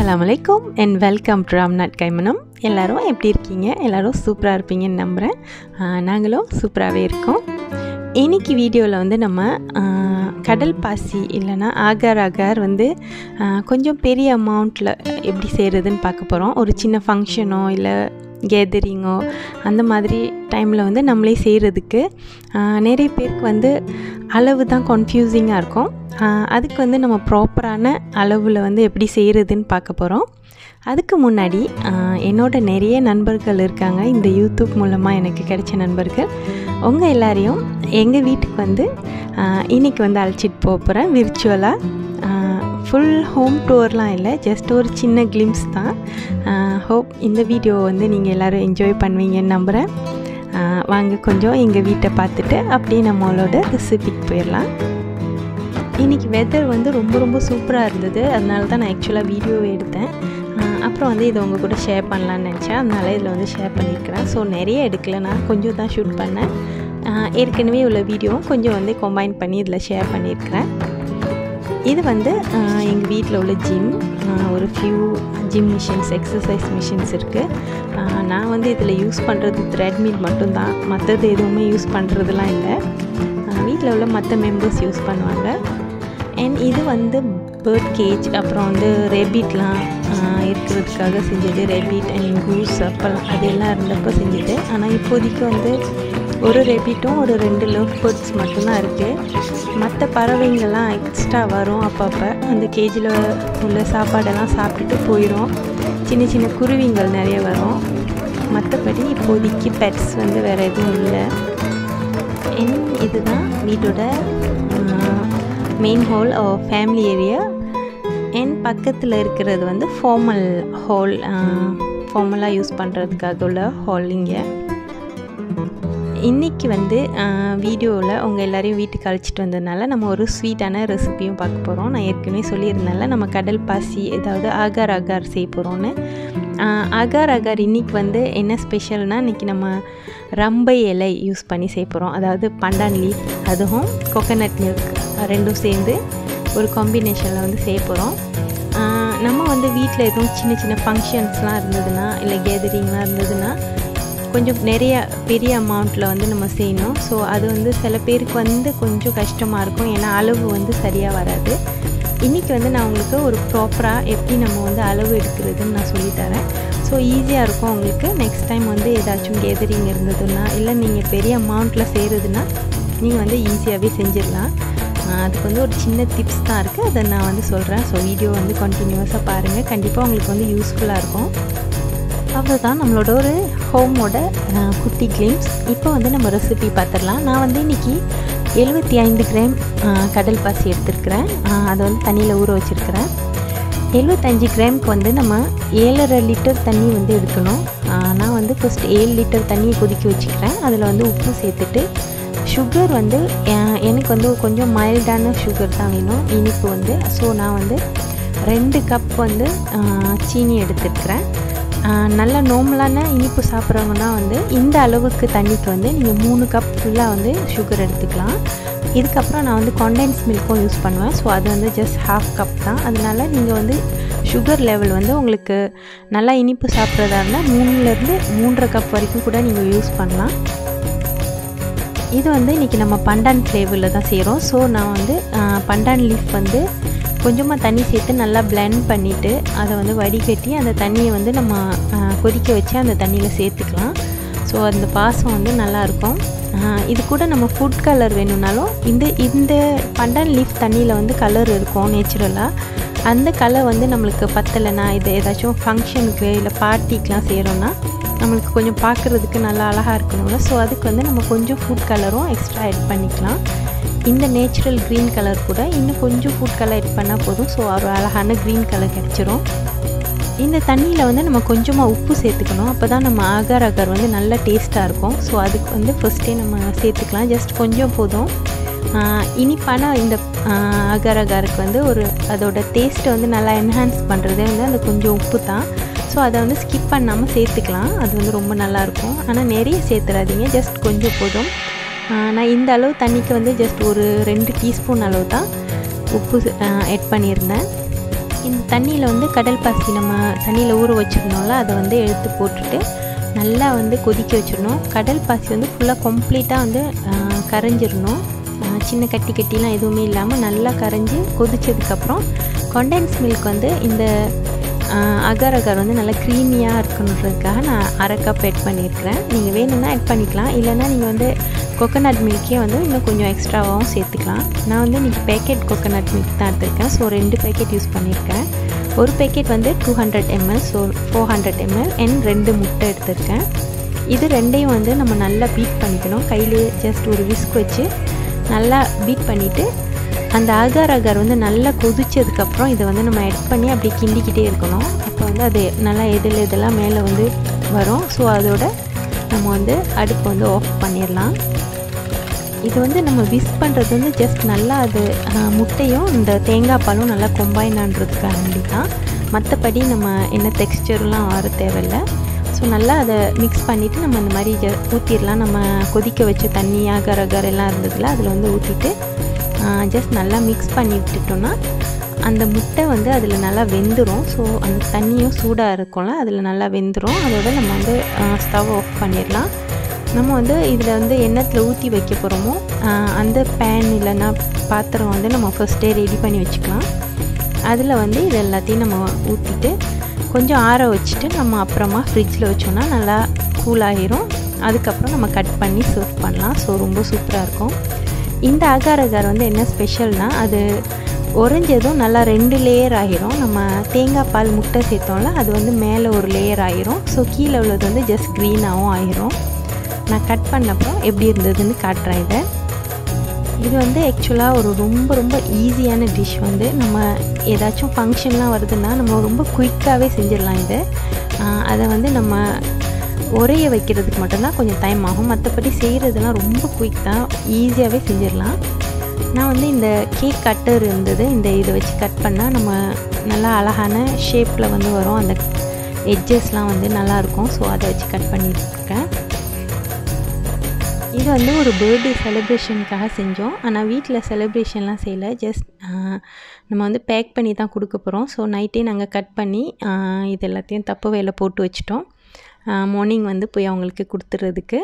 அஸ்ஸலாமு அலைக்கும் and welcome to Ramnath Kaimanam எல்லோரும் எப்படி இருக்கீங்க? எல்லோரும் சூப்பராக இருப்பீங்கன்னு நம்புகிறேன் நாங்களும் சூப்பராகவே இருக்கோம். இன்னைக்கு வீடியோவில் வந்து நம்ம கடல் பாசி இல்லைன்னா ஆகார் ஆகார் வந்து கொஞ்சம் பெரிய அமௌண்ட்டில் எப்படி செய்கிறதுன்னு பார்க்க போகிறோம் ஒரு சின்ன ஃபங்க்ஷனோ இல்லை கேதரிங்கோ அந்த மாதிரி டைமில் வந்து நம்மளே செய்கிறதுக்கு நிறைய பேருக்கு வந்து அளவு தான் கன்ஃபியூசிங்காக இருக்கும். அதுக்கு வந்து நம்ம ப்ராப்பரான அளவில் வந்து எப்படி செய்கிறதுன்னு பார்க்க போகிறோம் அதுக்கு முன்னாடி என்னோட நிறைய நண்பர்கள் இருக்காங்க. இந்த யூடியூப் மூலமாக எனக்கு கிடைச்ச நண்பர்கள். உங்கள் எல்லாரையும் எங்கள் வீட்டுக்கு வந்து இன்றைக்கி இன்னைக்கு வந்து அழைச்சிட்டு போக போகிறேன் விர்ச்சுவலாக ஃபுல் ஹோம் டூர்லாம் இல்லை ஜஸ்ட் ஒரு சின்ன கிளிம்ஸ் தான். ஹோப் இந்த வீடியோ வந்து நீங்கள் எல்லோரும் என்ஜாய் பண்ணுவீங்கன்னு நம்புகிறேன் வாங்க கொஞ்சம் எங்கள் வீட்டை பார்த்துட்டு அப்படியே நம்மளோட ரெசிபிக்கு போயிடலாம். இன்றைக்கி வெதர் வந்து ரொம்ப ரொம்ப சூப்பராக இருந்தது. அதனால தான் நான் ஆக்சுவலாக வீடியோவே எடுத்தேன். அப்புறம் வந்து இதை உங்கள் கூட ஷேர் பண்ணலான்னு நினச்சேன். அதனால் இதில் வந்து ஷேர் பண்ணியிருக்கிறேன். ஸோ நிறைய எடுக்கலை. நான் கொஞ்சம் தான் ஷூட் பண்ணேன். ஏற்கனவே உள்ள வீடியோவும் கொஞ்சம் வந்து கம்பைன் பண்ணி இதில் ஷேர் பண்ணியிருக்கிறேன். இது வந்து எங்கள் வீட்டில் உள்ள ஜிம் ஒரு few gym machines exercise machines இருக்குது நான் வந்து இதில் யூஸ் பண்ணுறது த்ரெட்மில் மட்டும்தான். மற்றது எதுவுமே யூஸ் பண்ணுறதுலாம் இல்லை. வீட்டில் உள்ள மற்ற மெம்பர்ஸ் யூஸ் பண்ணுவாங்க. அண்ட் இது வந்து பேர்ட் கேஜ் அப்புறம் வந்து ரெபிட்லாம் இருக்கிறதுக்காக செஞ்சது. ரெபிட் அண்ட் கூஸ் அப்பெல்லாம் அதெல்லாம் இருந்தப்போ செஞ்சது. ஆனால் இப்போதைக்கு வந்து ஒரு ரெபிட்டும் ஒரு ரெண்டு லவ் பேர்ட்ஸ் மட்டும்தான் இருக்குது மற்ற பறவைங்கள்லாம் எக்ஸ்ட்ரா வரும் அப்பப்போ. அந்த கேஜில் உள்ள சாப்பாடெல்லாம் சாப்பிட்டுட்டு போயிடும் சின்ன சின்ன குருவிங்கள் நிறைய வரும். மற்றபடி இப்போதைக்கு பெட்ஸ் வந்து வேறு எதுவும் இல்லை. என் இதுதான் வீட்டோட மெயின் ஹால் ஃபேமிலி ஏரியா என் பக்கத்தில் இருக்கிறது வந்து ஃபார்மல் ஹால் ஃபார்மலாக யூஸ் பண்ணுறதுக்காக உள்ள ஹால் இங்கே. இன்றைக்கி வந்து வீடியோவில் உங்கள் எல்லோரையும் வீட்டுக்கு அழைச்சிட்டு வந்ததுனால நம்ம ஒரு ஸ்வீட்டான ரெசிப்பியும் பார்க்க போகிறோம் நான் ஏற்கனவே சொல்லியிருந்தால நம்ம கடல் பாசி ஏதாவது ஆகார் ஆகார் செய்ய போகிறோன்னு அகார் அகார் இன்றைக்கி வந்து என்ன ஸ்பெஷல்னால் இன்றைக்கி நம்ம ரம்பை இலை யூஸ் பண்ணி செய்ய போகிறோம் அதாவது பண்டான் லீஃப் அதுவும் கொக்கனட் மில்க் ரெண்டும் சேர்ந்து ஒரு காம்பினேஷனில் வந்து செய்ய போகிறோம் நம்ம வந்து வீட்டில் எதுவும் சின்ன சின்ன ஃபங்க்ஷன்ஸ்லாம் இருந்ததுன்னா இல்லை கேதரிங்லாம் இருந்ததுன்னா கொஞ்சம் நிறைய பெரிய அமௌண்ட்டில் வந்து நம்ம செய்யணும். ஸோ அது வந்து சில பேருக்கு வந்து கொஞ்சம் கஷ்டமாக இருக்கும். ஏன்னா அளவு வந்து சரியாக வராது. இன்றைக்கி வந்து நான் உங்களுக்கு ஒரு ப்ராப்பராக எப்படி நம்ம வந்து அளவு எடுக்கிறதுன்னு நான் சொல்லித்தரேன் ஸோ ஈஸியாக இருக்கும் உங்களுக்கு. நெக்ஸ்ட் டைம் வந்து ஏதாச்சும் கேதரிங் இருந்ததுன்னா இல்லை நீங்கள் பெரிய அமௌண்ட்டில் செய்கிறதுனா நீங்கள் வந்து ஈஸியாகவே செஞ்சிடலாம். அதுக்கு வந்து ஒரு சின்ன டிப்ஸ் தான் இருக்குது அதை நான் வந்து சொல்கிறேன் ஸோ வீடியோ வந்து கண்டினியூஸாக பாருங்கள் கண்டிப்பாக உங்களுக்கு வந்து யூஸ்ஃபுல்லாக இருக்கும். அவ்வளோதான் நம்மளோட ஒரு ஹோமோட குட்டி கிளிம்ஸ் இப்போ வந்து நம்ம ரெசிபி பார்த்துடலாம். நான் வந்து இன்றைக்கி எழுபத்தி ஐந்து கிராம் கடல் பாசி எடுத்துருக்கிறேன். அதை வந்து தண்ணியில் ஊற வச்சுருக்கிறேன். எழுபத்தஞ்சு கிராமுக்கு வந்து நம்ம ஏழரை லிட்டர் தண்ணி வந்து எடுக்கணும். நான் வந்து ஃபஸ்ட் ஏழு லிட்டர் தண்ணியை கொதிக்க வச்சுக்கிறேன் அதில் வந்து உப்பு சேர்த்துட்டு சுகர் வந்து எனக்கு வந்து கொஞ்சம் மைல்டான சுகர் தான் வேணும். இனிப்பு வந்து ஸோ நான் வந்து ரெண்டு கப் வந்து சீனி எடுத்துருக்கிறேன். நல்ல நோம்பலான இனிப்பு சாப்பிட்றவங்கன்னா வந்து இந்த அளவுக்கு தண்ணிக்கு வந்து நீங்கள் மூணு கப் ஃபுல்லாக வந்து சுகர் எடுத்துக்கலாம். இதுக்கப்புறம் நான் வந்து கண்டென்ஸ் மில்க்கும் யூஸ் பண்ணுவேன். ஸோ அது வந்து ஜஸ்ட் ஹாஃப் கப் தான். அதனால் நீங்கள் வந்து சுகர் லெவல் வந்து உங்களுக்கு நல்லா இனிப்பு சாப்பிட்றதா இருந்தால் மூணுலேருந்து மூன்றரை கப் வரைக்கும் கூட நீங்கள் யூஸ் பண்ணலாம். இது வந்து இன்றைக்கி நம்ம பண்டான் ஃப்ளேவரில் தான் செய்கிறோம் ஸோ நான் வந்து பண்டான் லீஃப் வந்து கொஞ்சமாக தண்ணி சேர்த்து நல்லா பிளெண்ட் பண்ணிவிட்டு அதை வந்து வடிகட்டி அந்த தண்ணியை வந்து நம்ம கொதிக்க வச்சு அந்த தண்ணியில் சேர்த்துக்கலாம். ஸோ அந்த பாசம் வந்து நல்லாயிருக்கும். இது கூட நம்ம ஃபுட் கலர் வேணும்னாலும் இந்த இந்த பண்டன் லீஃப் தண்ணியில் வந்து கலர் இருக்கும் நேச்சுரலாக அந்த கலர் வந்து நம்மளுக்கு பத்தலைனா இது ஏதாச்சும் ஃபங்க்ஷனுக்கு இல்லை பார்ட்டிக்கெலாம் செய்கிறோன்னா நம்மளுக்கு கொஞ்சம் பார்க்குறதுக்கு நல்லா அழகாக இருக்கணும்ல. ஸோ அதுக்கு வந்து நம்ம கொஞ்சம் ஃபுட் கலரும் எக்ஸ்ட்ரா ஆட் பண்ணிக்கலாம். இந்த நேச்சுரல் க்ரீன் கலர் கூட இன்னும் கொஞ்சம் ஃபுட் கலர் பண்ணால் போதும். ஸோ ஒரு அழகான க்ரீன் கலர் கிடச்சிரும். இந்த தண்ணியில் வந்து நம்ம கொஞ்சமாக உப்பு சேர்த்துக்கணும். அப்போ தான் நம்ம ஆகார் ஆகார் வந்து நல்ல டேஸ்ட்டாக இருக்கும். ஸோ அதுக்கு வந்து ஃபஸ்ட்டே நம்ம சேர்த்துக்கலாம். ஜஸ்ட் கொஞ்சம் போதும். இனிப்பான இந்த ஆகார் ஆகாருக்கு வந்து ஒரு அதோட டேஸ்ட்டை வந்து நல்லா என்ஹான்ஸ் பண்ணுறதே வந்து அந்த கொஞ்சம் உப்பு தான். ஸோ அதை வந்து ஸ்கிப் பண்ணாமல் சேர்த்துக்கலாம். அது வந்து ரொம்ப நல்லாயிருக்கும் ஆனால் நிறைய சேர்த்துறாதீங்க. ஜஸ்ட் கொஞ்சம் போதும். நான் இந்த அளவு தண்ணிக்கு வந்து ஜஸ்ட் ஒரு ரெண்டு டீஸ்பூன் அளவு தான் உப்பு ஆட் பண்ணியிருந்தேன். இந்த தண்ணியில் வந்து கடல் பாசி நம்ம தண்ணியில் ஊற வச்சுருந்தோம்ல அதை வந்து எடுத்து போட்டுட்டு நல்லா வந்து கொதிக்க வச்சிடணும். கடல் பாசி வந்து ஃபுல்லாக கம்ப்ளீட்டாக வந்து கரைஞ்சிடணும். சின்ன கட்டி கட்டிலாம் எதுவுமே இல்லாமல் நல்லா கரைஞ்சி கொதிச்சதுக்கப்புறம் கொண்டென்ஸ் மில்க் வந்து இந்த அகர் அகர் வந்து நல்லா க்ரீமியாக இருக்கணுன்றதுக்காக நான் அரை கப் ஆட் பண்ணியிருக்கிறேன். நீங்கள் வேணும்னா ஆட் பண்ணிக்கலாம். இல்லைன்னா நீங்கள் வந்து கொக்கனட் மில்க்கே வந்து இன்னும் கொஞ்சம் எக்ஸ்ட்ராவாகவும் சேர்த்துக்கலாம். நான் வந்து இன்றைக்கி பேக்கெட் கொக்கனட் மில்க் தான் எடுத்திருக்கேன். ஸோ ரெண்டு பேக்கெட் யூஸ் பண்ணியிருக்கேன். ஒரு பேக்கெட் வந்து two hundred ml so four hundred ml and ரெண்டு முட்டை எடுத்திருக்கேன். இது ரெண்டையும் வந்து நம்ம நல்லா பீட் பண்ணிக்கணும். கையிலே ஜஸ்ட் ஒரு விஸ்க் வச்சு நல்லா பீட் பண்ணிவிட்டு அந்த அகார் அகார் வந்து நல்லா கொதிச்சதுக்கப்புறம் இதை வந்து நம்ம ஆட் பண்ணி அப்படியே கிண்டிக்கிட்டே இருக்கணும். அப்போ வந்து அது நல்லா எதில் இதெல்லாம் மேலே வந்து வரும். ஸோ அதோட நம்ம வந்து அடுப்பு வந்து ஆஃப் பண்ணிடலாம். இது வந்து நம்ம விஸ் பண்ணுறது வந்து ஜஸ்ட் நல்லா அது முட்டையும் இந்த தேங்காய் பாலும் நல்லா கொம்பாயினான்றதுக்காக வேண்டி தான். மற்றபடி நம்ம என்ன டெக்ஸ்டர்லாம் வர தேவையில்லை. ஸோ நல்லா அதை மிக்ஸ் பண்ணிவிட்டு நம்ம இந்த மாதிரி ஊற்றிடலாம் நம்ம கொதிக்க வச்ச தண்ணி அகர் அகர் எல்லாம் இருந்ததில்ல அதில் வந்து ஊற்றிட்டு ஜஸ்ட் நல்லா மிக்ஸ் பண்ணி விட்டுட்டோன்னா அந்த முட்டை வந்து அதில் நல்லா வெந்துடும் ஸோ அந்த தண்ணியும் சூடாக இருக்கும்ல அதில் நல்லா வெந்துடும் அதோட நம்ம வந்து ஸ்டவ் ஆஃப் பண்ணிடலாம். நம்ம வந்து இதில் வந்து எண்ணத்தில் ஊற்றி வைக்க போகிறோமோ அந்த பேன் இல்லைன்னா பாத்திரம் வந்து நம்ம ஃபஸ்ட்டே ரெடி பண்ணி வச்சுக்கலாம். அதில் வந்து இது எல்லாத்தையும் நம்ம ஊற்றிட்டு கொஞ்சம் ஆற வச்சுட்டு நம்ம அப்புறமா ஃப்ரிட்ஜில் வச்சோன்னா நல்லா கூல் ஆகிரும் அதுக்கப்புறம் நம்ம கட் பண்ணி சர்வ் பண்ணலாம். ஸோ ரொம்ப சூப்பராக இருக்கும். இந்த அகாரகார் வந்து என்ன ஸ்பெஷல்னால் அது உறைஞ்சதும் நல்லா ரெண்டு லேயர் ஆகிரும். நம்ம தேங்காய் பால் முட்டை சேர்த்தோம்ல அது வந்து மேலே ஒரு லேயர் ஆகிரும். ஸோ கீழே உள்ளது வந்து ஜஸ்ட் க்ரீனாகவும் ஆகிரும். நான் கட் பண்ணப்போ எப்படி இருந்ததுன்னு காட்டுறேன் இதை. இது வந்து ஆக்சுவலாக ஒரு ரொம்ப ரொம்ப ஈஸியான டிஷ் வந்து நம்ம ஏதாச்சும் ஃபங்க்ஷன்லாம் வருதுன்னா நம்ம ரொம்ப குயிக்காகவே செஞ்சிடலாம் இது. அதை வந்து நம்ம உரைய வைக்கிறதுக்கு மட்டும்தான் கொஞ்சம் டைம் ஆகும். மற்றபடி செய்கிறதுலாம் ரொம்ப குயிக் தான். ஈஸியாகவே செஞ்சிடலாம். நான் வந்து இந்த கேக் கட்டர் இருந்தது இந்த இதை வச்சு கட் பண்ணால் நம்ம நல்லா அழகான ஷேப்பில் வந்து வரும். அந்த எட்ஜஸ்லாம் வந்து நல்லாயிருக்கும் ஸோ அதை வச்சு கட் பண்ணியிருக்கேன். இது வந்து ஒரு பர்த்டே செலிப்ரேஷனுக்காக செஞ்சோம். ஆனால் வீட்டில் செலிப்ரேஷன்லாம் செய்யலை. ஜஸ்ட் நம்ம வந்து பேக் பண்ணி தான் கொடுக்க போகிறோம் ஸோ நைட்டே நாங்கள் கட் பண்ணி இது எல்லாத்தையும் தப்பு வேலை போட்டு வச்சிட்டோம். மார்னிங் வந்து போய் அவங்களுக்கு கொடுத்துறதுக்கு.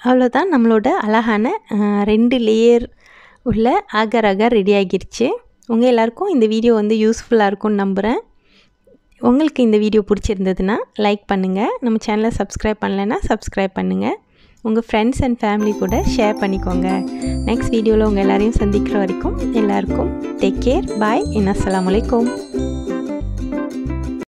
அவ்வளோதான் நம்மளோட அழகான ரெண்டு லேயர் உள்ள அகர் அகர் ரெடி ஆகிருச்சு. உங்கள் எல்லாருக்கும் இந்த வீடியோ வந்து யூஸ்ஃபுல்லாக இருக்கும்னு நம்புகிறேன் உங்களுக்கு இந்த வீடியோ பிடிச்சிருந்ததுன்னா லைக் பண்ணுங்கள் நம்ம சேனலை சப்ஸ்கிரைப் பண்ணலைன்னா சப்ஸ்கிரைப் பண்ணுங்கள் உங்கள் ஃப்ரெண்ட்ஸ் அண்ட் ஃபேமிலி கூட ஷேர் பண்ணிக்கோங்க. நெக்ஸ்ட் வீடியோவில் உங்கள் எல்லாரையும் சந்திக்கிற வரைக்கும் எல்லாருக்கும் டேக் கேர் பாய் என்ன அஸ்லாம் வலைக்கம்